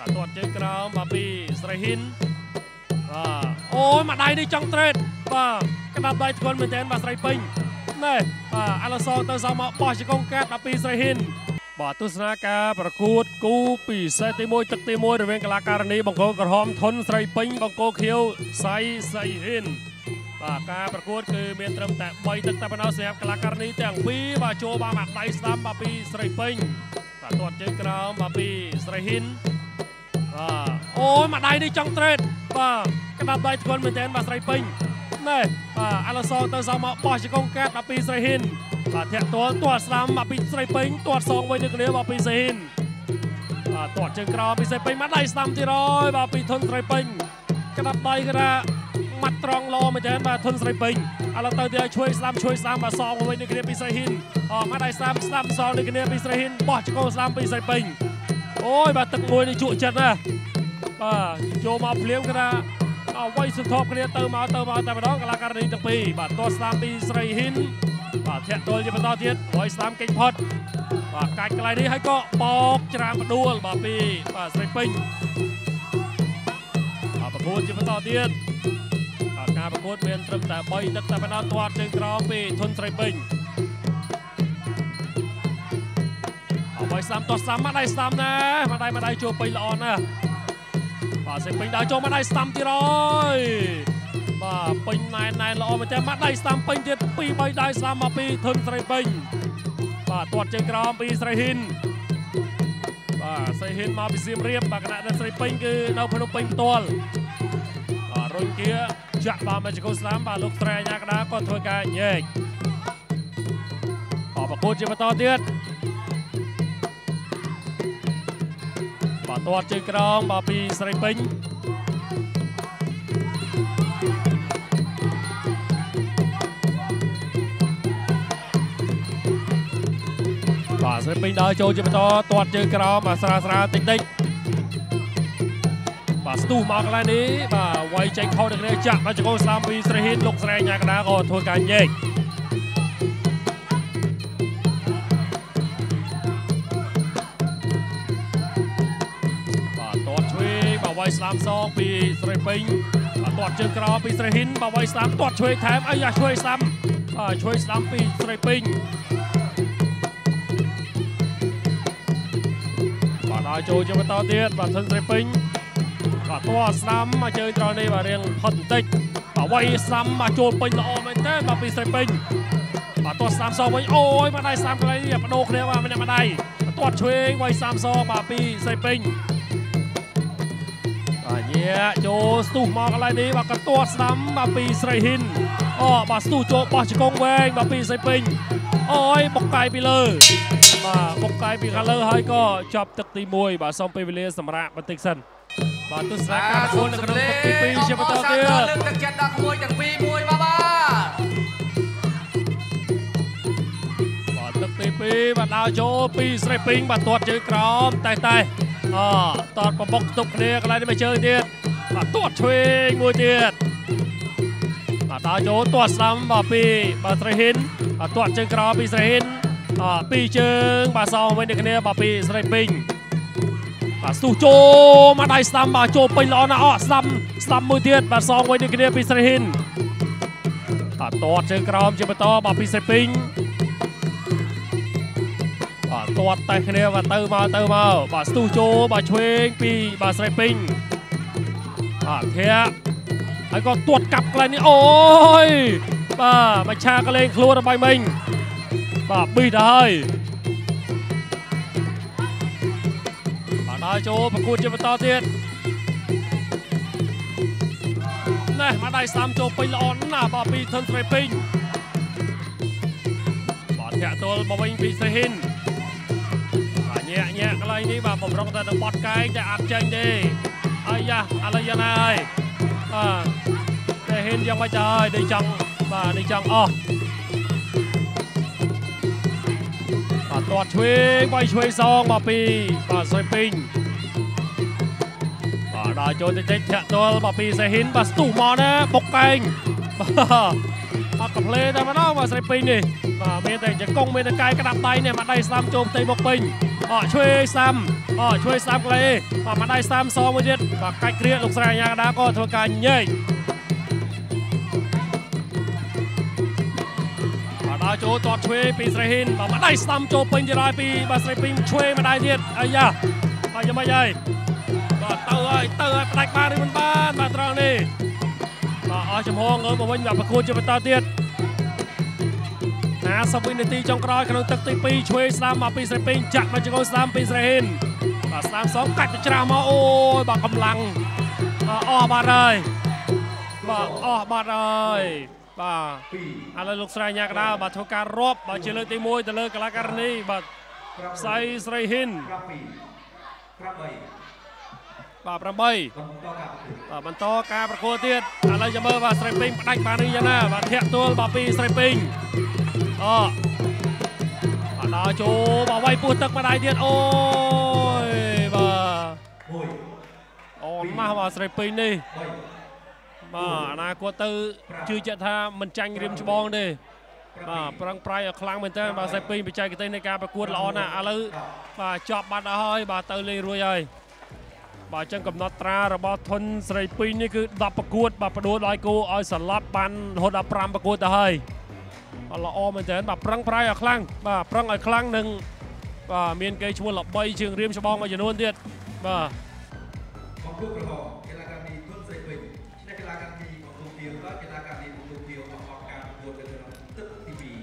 បាទទាត់ជើងក្រោមបាទពីស្រីហ៊ីនបាទអូយមួយដៃនេះចង់ត្រេតបាទក្តាប់ដៃធ្ងន់មែនទែនបាទស្រីពេញណែបាទអាឡូសូទៅសមមកបោះជង្គង់កាត់បាទពីស្រីហ៊ីនបាទទស្សនាការប្រកួតគូពិសេសទី1ទឹកទី1រវាងកីឡាការិនីបង្គោលក្រហមធនស្រីពេញបង្គោលខៀវសៃសៃហ៊ីនបាទការប្រកួតគឺមានត្រឹមតែ3ទឹកតែប៉ុណ្ណោះសម្រាប់កីឡាការិនីទាំងពីរបាទចូលបានមកដៃស្ដាំបាទពីស្រីពេញបាទទាត់ជើងក្រោមបាទពីស្រីហ៊ីន បាទអូយមួយដៃនេះចង់ត្រេតបាទក្តាប់ដៃធ្ងន់មែនទែនបាទស្រីពេញណែបាទអាឡូសូទៅសមមកបោះជង្គង់កាត់បាទពីស្រីហ៊ីនបាទធាក់ទាល់ទាត់ស្ដាំបាទពីស្រីពេញទាត់សងវិញនៅគ្នាបាទពីស្រីហ៊ីនបាទទាត់ជើងក្រោមពីស្រីពេញមកដៃស្ដាំទៀតហើយបាទពីធនស្រីពេញក្តាប់ដៃគឺថាម៉ាត់ត្រង់ឡមែនទេបាទធុនស្រីពេញឥឡូវទៅទៀតឲ្យជួយស្ដាំជួយស្ដាំបាទសងមកវិញនៅគ្នាពីស្រីហ៊ីនអមកដៃស្ដាំស្ដាំសងនៅគ្នាពីស្រីហ៊ីនបោះចង្គង់ស្ដាំពីស្រីពេញ អូយបាទទឹកមួយនេះជក់ចិត្តណាបាទចូលមកភ្លាមគឺថាអ្វីសន្ធប់គ្នាទៅមកទៅមកតែម្ដងកីឡាការិនីទាំងពីរបាទទាត់ស្ដាំពីស្រីហ៊ីនបាទធាក់ទល់ជាបន្តទៀតឲ្យស្ដាំកេងផុតបាទកាច់កន្លែងនេះហើយក៏បោកច្រាមផ្ដួលបាទពីបាទស្រីពេញបាទប្រកួតជាបន្តទៀតការប្រកួតមានត្រឹមតែ3ទឹកតែប៉ុណ្ណោះទាត់ជើងក្រោមពីធុនស្រីពេញ បយស្ដាំតោះស្ដាំមកដៃស្ដាំណាមកដៃមកដៃចូលពេញល្អណាស់បាទស្រីពេញដើរចូលមកដៃស្ដាំទៀតហើយបាទពេញណែនណែនល្អមែនទេមកដៃស្ដាំពេញទៀត2 3ដៃស្ដាំមកពីធុនស្រីពេញបាទទាត់ជើងក្រោមពីស្រីហ៊ីនបាទស្រីហ៊ីនមកពីសៀមរាបបាទគណៈដែលស្រីពេញគឺនៅភ្នំពេញផ្ទាល់បាទរុញគាចាក់បានមកជង្គង់ស្លាមបាទលោកត្រែញ៉ាកដាក៏ធ្វើការញែកអបប្រកួតជាបន្តទៀត បាទទាត់ជើងក្រោមបាទពីស្រីពេញបាទស្រីពេញដើរចូលជាបន្តទាត់ជើងក្រោមបាទស្រាលស្រាលតិចតិចបាទស្ទុះមកកន្លែងនេះបាទវាយចេញខុសទៅគ្នាចាក់មកជង្គង់ស្លាមពីស្រីហ៊ីនលោកស្រែញ៉ាកដាក៏ធ្វើការញែក វាយស្លាមសងពីស្រីពេញបាទទាត់ជើងក្រោមពីស្រីហ៊ីនបាទវាយស្លាមទាត់ឆ្វេងថែមអីយ៉ាឆ្វេងស្លាមបាទឆ្វេងស្លាមពីស្រីពេញបាទដល់ចូលជាបន្តទៀតបាទធនស្រីពេញបាទតោះស្ដាំមកជើងត្រង់នេះបាទរៀងផុតបន្តិចបាទវាយស្ដាំមកចូលពេញល្អមែនតើបាទពីស្រីពេញបាទតោះស្ដាំសងវិញអូយមកដៃស្ដាំកន្លែងនេះបដូរគ្នាបាទម្នាក់ម្ដាយទាត់ឆ្វេងវាយស្ដាំសងបាទពីស្រីពេញ បាទញាក់ចូលស្ទុះមកកន្លែងនេះបាទក៏ទាត់ស្ដាំបាទពីស្រីហ៊ីនអូបាទស្ទុះចូលបោះជង្គង់វែងបាទពីស្រីពេញអូយបុកកាយពីលើបាទបុកកាយពីខាងលើហើយក៏ចប់ទឹកទី1បាទសូមពេលវេលាសម្រាប់បន្តិចសិនបាទទស្សនការប្រកួតនៅក្នុងទឹកទី2ជាបន្តទៀតលើកទឹកចិត្តដល់ក្មួយទាំងពីរមួយបាទបាទបាទទឹកទី2បាទដើរចូលពីស្រីពីងបាទទាត់ជើងក្រោមតែតែ អតតប្របុកទប់គ្នាកន្លែងនេះមកជើងទៀតបាទទាត់ឆ្វេងមួយទៀតបាទដើរចូលទាត់ស្ដាំបាទពីបាទស្រីហ៊ីនបាទទាត់ជើងក្រោមពីស្រីហ៊ីនអពីរជើងបាទសងវិញដូចគ្នាបាទពីស្រីពីងបាទស្ទុះចូលមកដៃស្ដាំបាទចូលពេញល្អណាស់អស់ស្ដាំស្ដាំមួយទៀតបាទសងវិញដូចគ្នាពីស្រីហ៊ីនបាទទាត់ជើងក្រោមជាបន្តបាទពីស្រីពីងបា ទទាត់តែគ្នាបាទទៅមកទៅមកបាទស្ទុះចូលបាទឆ្វេងពីបាទស្រីពេញបាទធាក់ហើយក៏ទាត់កាប់កន្លែងនេះអូយបាទមកឆាកលេងខ្លួនរបស់មិញបាទប៊ីទៅហើយបាទដល់ចូលប្រកួតជាបន្តទៀតណែមកដៃសាំចូលពេញល្អណាស់បាទពីធនស្រីពេញបាទធាក់ទល់មកវិញពីស្រីហ៊ីនបាទ ញាក់ញាក់កន្លែងនេះបាទបំរុងតែទៅបត់កែងតែអត់ចេញទេអាយ៉ាឥឡូវយ៉ាងណាហើយបាទតែហ៊ានយ៉ាងម៉េចទៅហើយនេះចង់បាទនេះចង់អស់បាទទាត់ឆ្វេងវាយឆ្វេងសងមកពីបាទសុយពីងបាទដល់ចូលតិចតិចធាក់ទល់មកពីសេហ៊ីនបាទស្ទុះមកណាបុកកែងបាទអត់កំ pl េតែម្ដងបាទស្រីពេញនេះបាទមានតែចង្គង់មានតែកាយក្តាប់ដៃនេះមកដៃស្ដាំចូលផ្ទៃមុខពេញ អត់ឆ្វេងស្ដាំអអូជួយស្ដាប់ក្លេបាទមកដៃស្ដាំសងមួយទៀតបាទកាច់គ្រាលោកស្រីអាញាកដាក៏ធ្វើការញែកបាទដល់ចូលតតឆ្វេងពីស្រីហ៊ីនបាទមកដៃស្ដាំចូលពេញទៀតហើយពីបាទស្រីពីងឆ្វេងមកដៃទៀតអាយ៉ាបាទយ៉ាងម៉េចហើយបាទទៅហើយទៅហើយផ្ដាច់បានឬមិនបានបាទត្រង់នេះបាទអស់ចំហងងើបមកវិញបាទប្រកួតជាបន្តទៀត 50វិនាទីចុងក្រោយក្នុងទឹកទី2ឆ្វេងស្ដាំមកពីស្រីពីងចាក់មកជង្គង់ស្ដាំពីស្រីហ៊ីនបាទស្ដាមសងកាច់ទៅច្រាស់មកអូយបាទកម្លាំងបាទអស់បាត់ហើយបាទអស់បាត់ហើយបាទឥឡូវលោកស្រីញ៉ាកដាបាទធ្វើការរាប់បាទជាលើកទី1ទៅលើកីឡាករនីបាទសៃស្រីហ៊ីនបាទ8បាទបន្តការប្រកួតទៀតឥឡូវចាំមើលបាទស្រីពេញផ្ដាច់បានឬយ៉ាងណាបាទធាក់ទួលបាទពីស្រីពេញ អូបាទដល់ចូលបាទវាយពោះទឹកម្ដាយទៀតអូយបាទអូនណាស់បាទស្រីពេញនេះបាទអនាគតទៅជឿជាក់ថាមិនចាញ់រៀមច្បងទេបាទប្រឹងប្រែងឲ្យខ្លាំងមែនតើបាទស្រីពេញបច្ចេកទេសនៃការប្រកួតល្អណាស់ឥឡូវបាទចប់បាត់ដល់ហើយបាទទៅលេងរួចហើយបាទអញ្ចឹងកំណត់ត្រារបស់ធុនស្រីពេញនេះគឺ10ប្រកួត បាទបដួលដោយគូឲ្យសន្លប់បានរហូតដល់5ប្រកួតទៅហើយ បាទល្អមែនទែនបាទប្រឹងប្រែងឲ្យខ្លាំងបាទប្រឹងឲ្យខ្លាំងនឹងបាទមានកេរ្តិ៍ឈ្មោះល្បីជាងរៀមច្បងមួយចំនួនទៀតបាទ